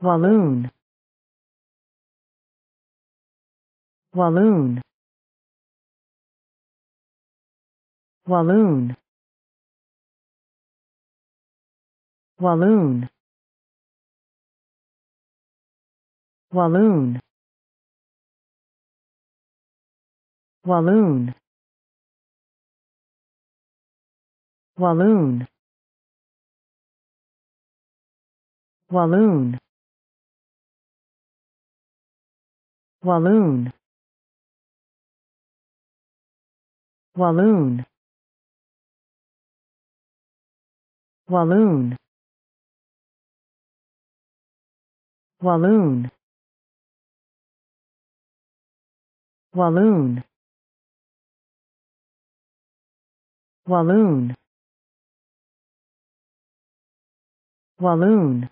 Walloon. Walloon. Walloon. Walloon. Walloon. Walloon. Walloon. Walloon Walloon. Walloon. Walloon. Walloon. Walloon. Walloon. Walloon